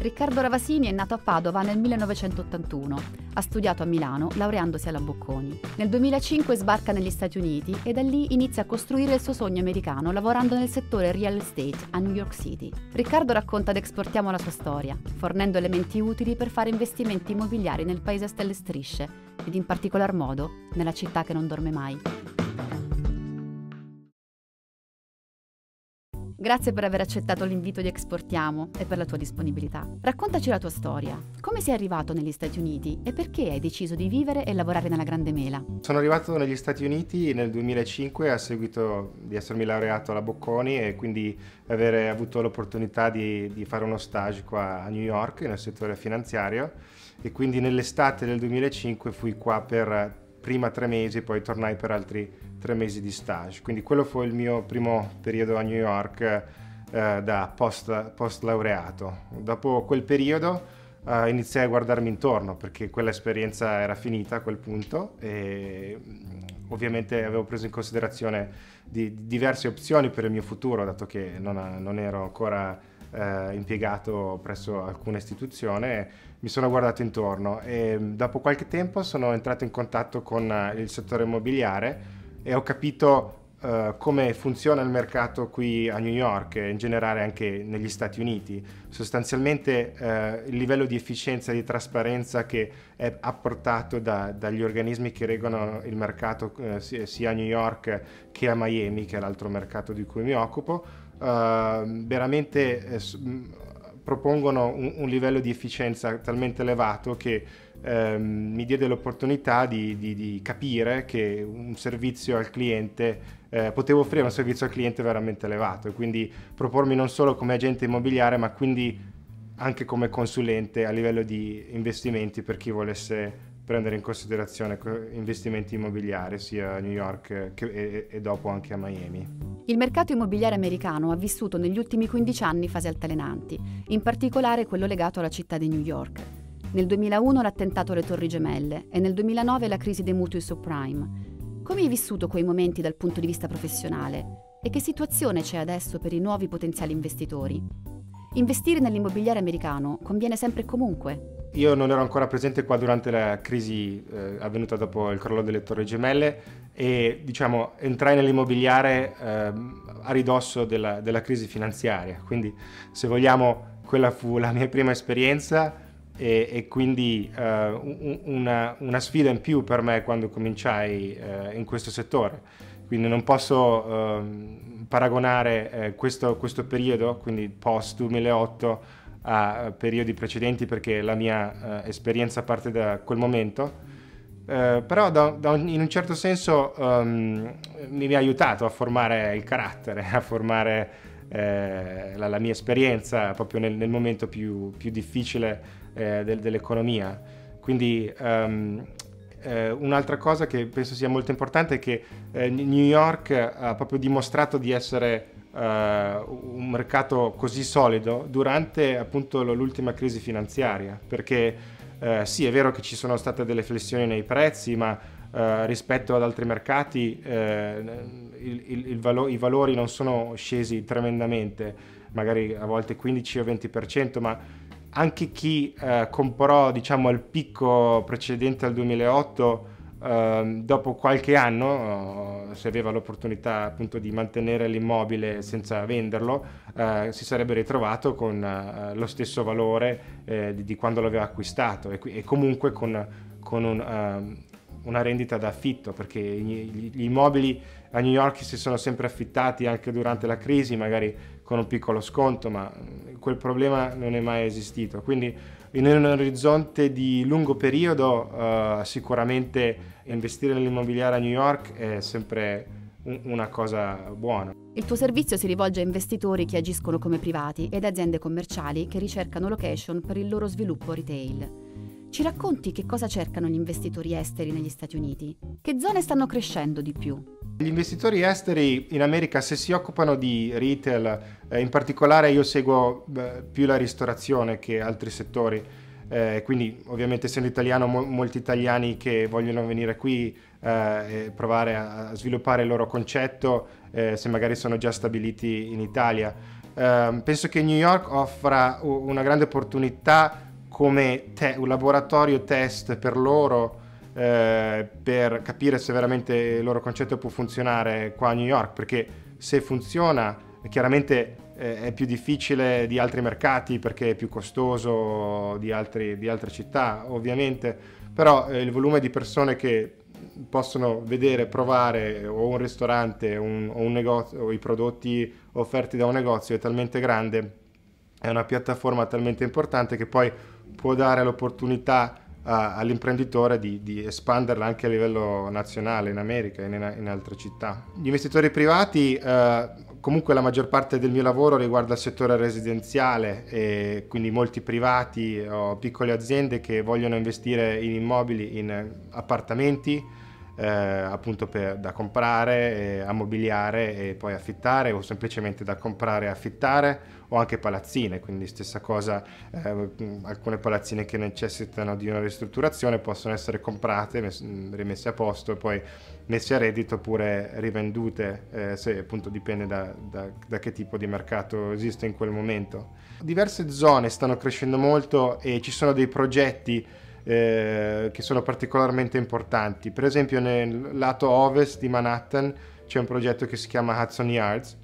Riccardo Ravasini è nato a Padova nel 1981. Ha studiato a Milano, laureandosi alla Bocconi. Nel 2005 sbarca negli Stati Uniti e da lì inizia a costruire il suo sogno americano lavorando nel settore real estate a New York City. Riccardo racconta ad Exportiamo la sua storia, fornendo elementi utili per fare investimenti immobiliari nel paese a stelle strisce ed in particolar modo nella città che non dorme mai. Grazie per aver accettato l'invito di Exportiamo e per la tua disponibilità. Raccontaci la tua storia. Come sei arrivato negli Stati Uniti e perché hai deciso di vivere e lavorare nella Grande Mela? Sono arrivato negli Stati Uniti nel 2005 a seguito di essermi laureato alla Bocconi e quindi avere avuto l'opportunità di, di fare uno stage qua a New York nel settore finanziario e quindi nell'estate del 2005 fui qua per prima tre mesi, poi tornai per altri tre mesi di stage. Quindi quello fu il mio primo periodo a New York eh, da post, post, laureato. Dopo quel periodo eh, iniziai a guardarmi intorno perché quell'esperienza era finita a quel punto e mm, ovviamente avevo preso in considerazione di, di diverse opzioni per il mio futuro, dato che non, non ero ancora eh, impiegato presso alcuna istituzione, mi sono guardato intorno e mm, dopo qualche tempo sono entrato in contatto con eh, il settore immobiliare e ho capito Uh, come funziona il mercato qui a New York e in generale anche negli Stati Uniti. Sostanzialmente uh, il livello di efficienza e di trasparenza che è apportato da, dagli organismi che regolano il mercato uh, sia a New York che a Miami, che è l'altro mercato di cui mi occupo, veramente propongono un, un, livello di efficienza talmente elevato che ehm, mi diede l'opportunità di, di, di, capire che un servizio al cliente, eh, potevo offrire un servizio al cliente veramente elevato e quindi propormi non solo come agente immobiliare ma quindi anche come consulente a livello di investimenti per chi volesse prendere in considerazione investimenti immobiliari sia a New York che, e, e, dopo anche a Miami. Il mercato immobiliare americano ha vissuto negli ultimi 15 anni fasi altalenanti, in particolare quello legato alla città di New York. Nel 2001 l'attentato alle Torri Gemelle e nel 2009 la crisi dei mutui subprime. Come hai vissuto quei momenti dal punto di vista professionale? E che situazione c'è adesso per i nuovi potenziali investitori? Investire nell'immobiliare americano conviene sempre e comunque, io non ero ancora presente qua durante la crisi eh, avvenuta dopo il crollo delle Torri Gemelle e diciamo entrai nell'immobiliare eh, a ridosso della, della, crisi finanziaria, quindi se vogliamo quella fu la mia prima esperienza e, e quindi eh, una, una, sfida in più per me quando cominciai eh, in questo settore. Quindi non posso ehm, paragonare eh, questo, questo periodo, quindi post 2008, a periodi precedenti perché la mia eh, esperienza parte da quel momento. Eh, però da, da in un certo senso um, mi, ha aiutato a formare il carattere, a formare eh, la, la, mia esperienza proprio nel, nel momento più, più difficile eh, del, dell'economia. Quindi um, un'altra cosa che penso sia molto importante è che eh, New York ha proprio dimostrato di essere uh, un mercato così solido durante appunto l'ultima crisi finanziaria, perché uh, sì è vero che ci sono state delle flessioni nei prezzi, ma uh, rispetto ad altri mercati il, il, il valo- i valori non sono scesi tremendamente, magari a volte 15 o 20%, ma anche chi comprò diciamo al picco precedente al 2008 Uh, dopo qualche anno, uh, se aveva l'opportunità appunto di mantenere l'immobile senza venderlo, uh, si sarebbe ritrovato con eh, lo stesso valore eh, di, di, quando l'aveva acquistato e, e comunque con, con un, ehm, una rendita da affitto, perché gli, gli, immobili a New York si sono sempre affittati anche durante la crisi, magari con un piccolo sconto, ma quel problema non è mai esistito. Quindi in un orizzonte di lungo periodo uh, sicuramente investire nell'immobiliare a New York è sempre un, una cosa buona. Il tuo servizio si rivolge a investitori che agiscono come privati ed aziende commerciali che ricercano location per il loro sviluppo retail. Ci racconti che cosa cercano gli investitori esteri negli Stati Uniti? Che zone stanno crescendo di più? Gli investitori esteri in America se si occupano di retail, eh, in particolare io seguo eh, più la ristorazione che altri settori, eh, quindi ovviamente essendo italiano mo- molti italiani che vogliono venire qui eh, e provare a, a, sviluppare il loro concetto eh, se magari sono già stabiliti in Italia. eh, penso che New York offra una grande opportunità come te- un laboratorio test per loro eh, per capire se veramente il loro concetto può funzionare qua a New York, perché se funziona chiaramente eh, è più difficile di altri mercati perché è più costoso di, altri, di altre città ovviamente, però eh, il volume di persone che possono vedere, provare o un ristorante un, o un negozio o i prodotti offerti da un negozio è talmente grande, è una piattaforma talmente importante che poi può dare l'opportunità a, all'imprenditore di, di, espanderla anche a livello nazionale in America e in, in altre città. Gli investitori privati, eh, comunque la maggior parte del mio lavoro riguarda il settore residenziale e quindi molti privati o piccole aziende che vogliono investire in immobili, in appartamenti eh, appunto per, da comprare, eh, ammobiliare e poi affittare o semplicemente da comprare e affittare o anche palazzine, quindi stessa cosa, eh, alcune palazzine che necessitano di una ristrutturazione possono essere comprate, mess- rimesse a posto e poi messe a reddito oppure rivendute, eh, se appunto dipende da, da, da che tipo di mercato esiste in quel momento. Diverse zone stanno crescendo molto e ci sono dei progetti eh, che sono particolarmente importanti. Per esempio nel lato ovest di Manhattan c'è un progetto che si chiama Hudson Yards,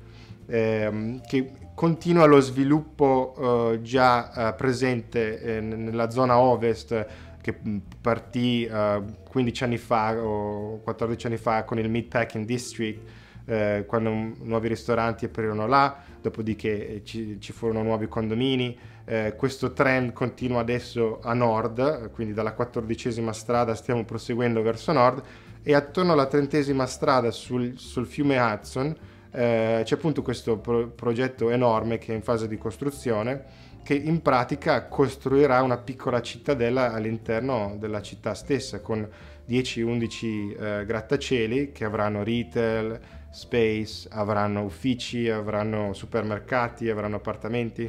ehm, che continua lo sviluppo eh, già eh, presente eh, nella zona ovest che mm, partì 15 eh, anni fa o 14 anni fa con il Meatpacking District, eh, quando nuovi ristoranti aprirono là, dopodiché ci, ci furono nuovi condomini. Eh, questo trend continua adesso a nord, quindi dalla quattordicesima strada stiamo proseguendo verso nord e attorno alla trentesima strada sul, sul fiume Hudson eh, c'è appunto questo pro- progetto enorme che è in fase di costruzione che in pratica costruirà una piccola cittadella all'interno della città stessa con 10-11 eh, grattacieli che avranno retail, space, avranno uffici, avranno supermercati, avranno appartamenti.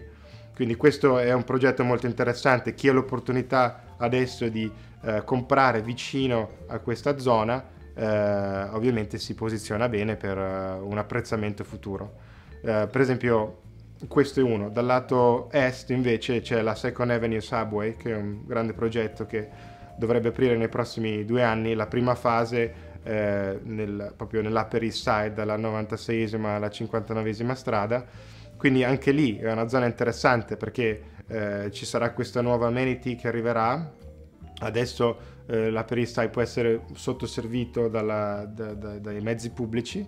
Quindi questo è un progetto molto interessante. Chi ha l'opportunità adesso di eh, comprare vicino a questa zona, eh, ovviamente si posiziona bene per uh, un apprezzamento futuro. Eh, per esempio, questo è uno. Dal lato est invece c'è la Second Avenue Subway, che è un grande progetto che dovrebbe aprire nei prossimi due anni. La prima fase eh, nel, proprio nell'Upper East Side, dalla 96esima alla 59esima strada. Quindi anche lì è una zona interessante perché eh, ci sarà questa nuova amenity che arriverà. Adesso eh, l'Upper East Side può essere sottoservito dalla, da, da, dai mezzi pubblici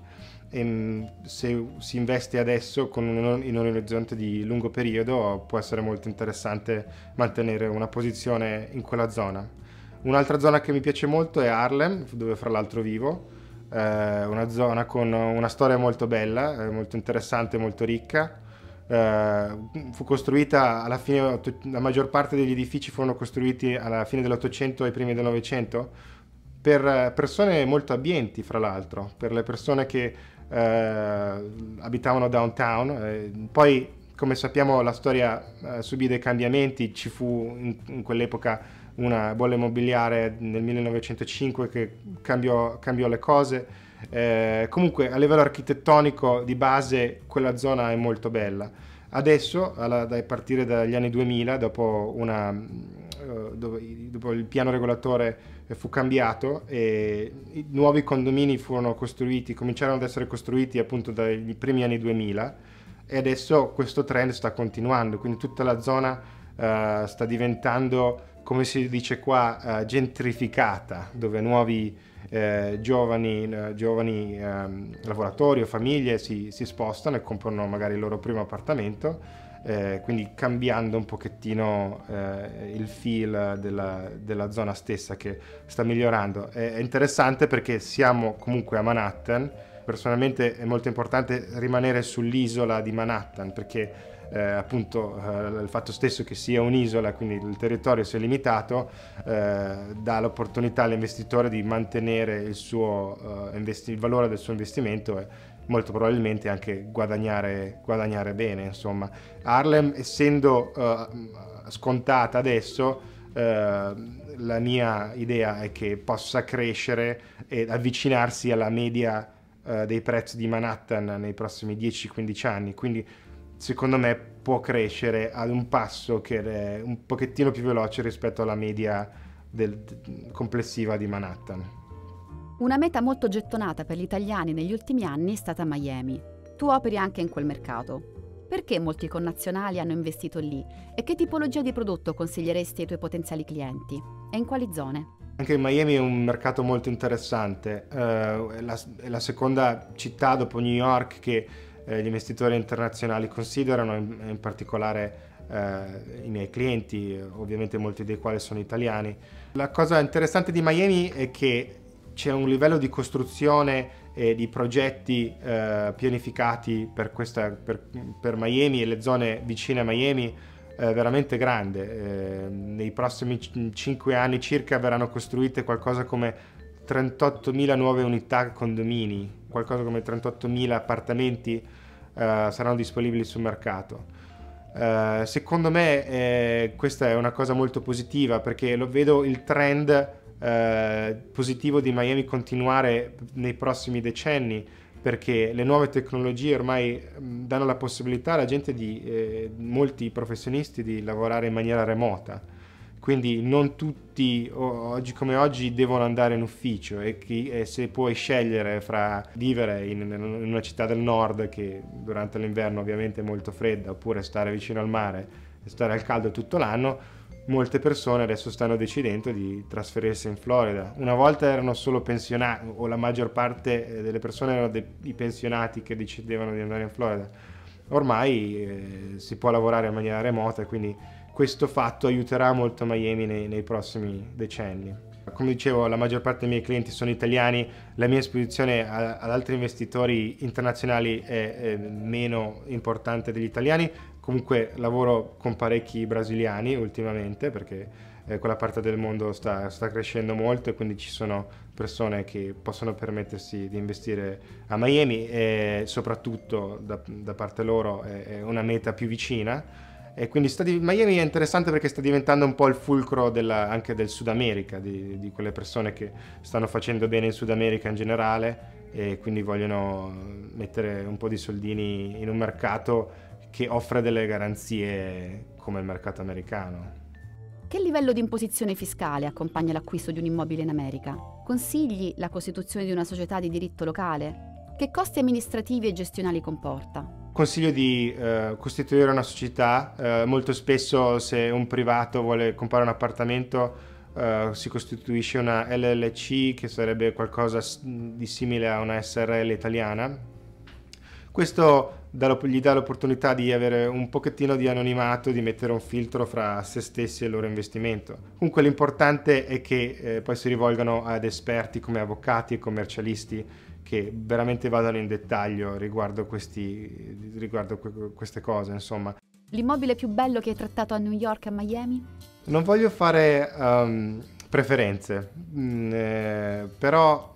e mm, se si investe adesso un, in un orizzonte di lungo periodo può essere molto interessante mantenere una posizione in quella zona. Un'altra zona che mi piace molto è Harlem, dove fra l'altro vivo, eh, una zona con una storia molto bella, eh, molto interessante, molto ricca. Eh, fu costruita alla fine, la maggior parte degli edifici furono costruiti alla fine dell'Ottocento e primi del Novecento per persone molto abbienti, fra l'altro, per le persone che eh, abitavano downtown. Eh, poi, come sappiamo, la storia eh, subì dei cambiamenti, ci fu in, in quell'epoca una bolla immobiliare nel 1905 che cambiò, cambiò le cose. Eh, comunque a livello architettonico di base quella zona è molto bella. Adesso, alla, a partire dagli anni 2000, dopo, una, uh, dove, dopo il piano regolatore fu cambiato e i nuovi condomini furono costruiti, cominciarono ad essere costruiti appunto dai primi anni 2000 e adesso questo trend sta continuando, quindi tutta la zona uh, sta diventando come si dice qua, uh, gentrificata, dove nuovi eh, giovani, uh, giovani um, lavoratori o famiglie si, si, spostano e comprano magari il loro primo appartamento, eh, quindi cambiando un pochettino eh, il feel della, della, zona stessa che sta migliorando. È, è interessante perché siamo comunque a Manhattan, personalmente è molto importante rimanere sull'isola di Manhattan perché eh, appunto eh, il fatto stesso che sia un'isola, quindi il territorio sia limitato, eh, dà l'opportunità all'investitore di mantenere il, suo, eh, investi- il valore del suo investimento e molto probabilmente anche guadagnare, guadagnare bene. Insomma. Harlem, essendo eh, scontata adesso, la mia idea è che possa crescere ed avvicinarsi alla media dei prezzi di Manhattan nei prossimi 10-15 anni. Quindi secondo me può crescere ad un passo che è un pochettino più veloce rispetto alla media del, complessiva di Manhattan. Una meta molto gettonata per gli italiani negli ultimi anni è stata Miami. Tu operi anche in quel mercato. Perché molti connazionali hanno investito lì e che tipologia di prodotto consiglieresti ai tuoi potenziali clienti? E in quali zone? Anche Miami è un mercato molto interessante, uh, è, la, è, la, seconda città dopo New York che eh, gli investitori internazionali considerano, in, in particolare eh, i miei clienti, ovviamente molti dei quali sono italiani. La cosa interessante di Miami è che c'è un livello di costruzione e di progetti eh, pianificati per, questa, per, per, Miami e le zone vicine a Miami eh, veramente grande. Eh, nei prossimi 5 anni circa verranno costruite qualcosa come 38.000 nuove unità condomini, qualcosa come 38.000 appartamenti eh, saranno disponibili sul mercato. Uh, secondo me eh, questa è una cosa molto positiva perché lo vedo il trend eh, positivo di Miami continuare nei prossimi decenni perché le nuove tecnologie ormai danno la possibilità alla gente di eh, molti professionisti di lavorare in maniera remota quindi non tutti oggi come oggi devono andare in ufficio e, chi, e se puoi scegliere fra vivere in, in, una città del nord che durante l'inverno ovviamente è molto fredda oppure stare vicino al mare e stare al caldo tutto l'anno molte persone adesso stanno decidendo di trasferirsi in Florida. Una volta erano solo pensionati, o la maggior parte eh, delle persone erano dei pensionati che decidevano di andare in Florida. Ormai eh, si può lavorare in maniera remota quindi questo fatto aiuterà molto Miami nei, nei prossimi decenni. Come dicevo, la maggior parte dei miei clienti sono italiani, la mia esposizione ad altri investitori internazionali è, è meno importante degli italiani, Comunque lavoro con parecchi brasiliani ultimamente perché eh, quella parte del mondo sta, sta, crescendo molto e quindi ci sono persone che possono permettersi di investire a Miami e soprattutto da, da parte loro è, è, una meta più vicina. E quindi di, Miami è interessante perché sta diventando un po' il fulcro della, anche del Sud America, di, di quelle persone che stanno facendo bene in Sud America in generale e quindi vogliono mettere un po' di soldini in un mercato che offre delle garanzie come il mercato americano. Che livello di imposizione fiscale accompagna l'acquisto di un immobile in America? Consigli la costituzione di una società di diritto locale? Che costi amministrativi e gestionali comporta? Consiglio di eh, costituire una società, eh, molto spesso se un privato vuole comprare un appartamento Uh, si costituisce una LLC che sarebbe qualcosa di simile a una SRL italiana. Questo gli dà l'opportunità di avere un pochettino di anonimato, di mettere un filtro fra se stessi e il loro investimento. Comunque l'importante è che eh, poi si rivolgano ad esperti come avvocati e commercialisti che veramente vadano in dettaglio riguardo, questi, riguardo queste cose, insomma. L'immobile più bello che hai trattato a New York e a Miami? Non voglio fare um, preferenze, mm, eh, però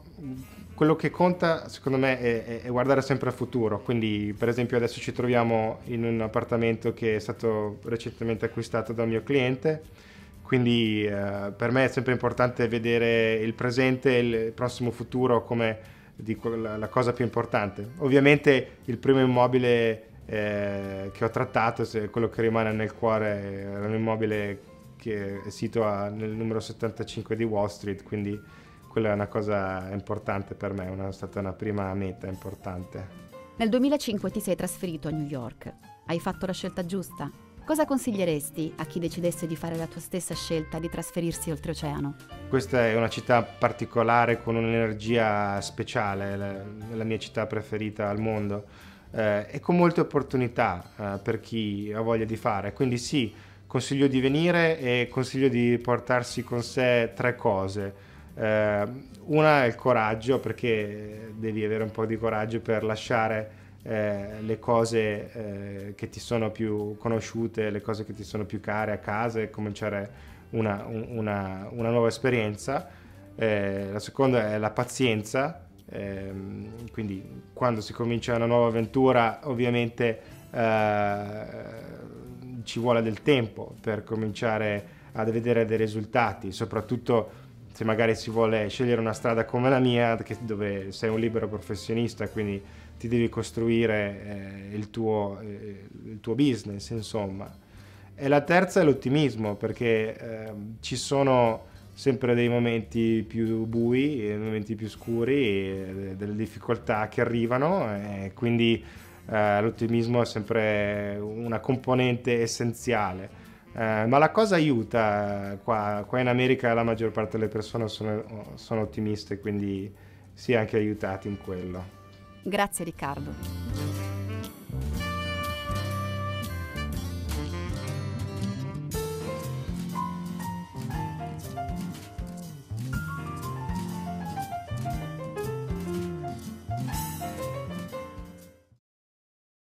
quello che conta secondo me è, è, guardare sempre al futuro, quindi per esempio adesso ci troviamo in un appartamento che è stato recentemente acquistato da un mio cliente, quindi eh, per me è sempre importante vedere il presente e il prossimo futuro come la, la cosa più importante. Ovviamente il primo immobile eh, che ho trattato, quello che rimane nel cuore, era un immobile che è sito nel numero 75 di Wall Street, quindi quella è una cosa importante per me, è stata una prima meta importante. Nel 2005 ti sei trasferito a New York. Hai fatto la scelta giusta? Cosa consiglieresti a chi decidesse di fare la tua stessa scelta di trasferirsi oltreoceano? Questa è una città particolare con un'energia speciale, la, la mia città preferita al mondo eh, e con molte opportunità eh, per chi ha voglia di fare. Quindi sì, consiglio di venire e consiglio di portarsi con sé tre cose eh, una è il coraggio, perché devi avere un po' di coraggio per lasciare eh, le cose eh, che ti sono più conosciute, le cose che ti sono più care a casa e cominciare una, una, una nuova esperienza. Eh, la seconda è la pazienza, ehm, quindi quando si comincia una nuova avventura ovviamente eh, ci vuole del tempo per cominciare a vedere dei risultati, soprattutto se magari si vuole scegliere una strada come la mia, dove sei un libero professionista, quindi ti devi costruire eh, il, tuo, eh, il, tuo, business, insomma. E la terza è l'ottimismo, perché eh, ci sono sempre dei momenti più bui, dei momenti più scuri, delle difficoltà che arrivano, e quindi eh, l'ottimismo è sempre una componente essenziale. Eh, ma la cosa aiuta, qua, qua, in America la maggior parte delle persone sono, sono ottimiste, quindi si è anche aiutati in quello. Grazie Riccardo.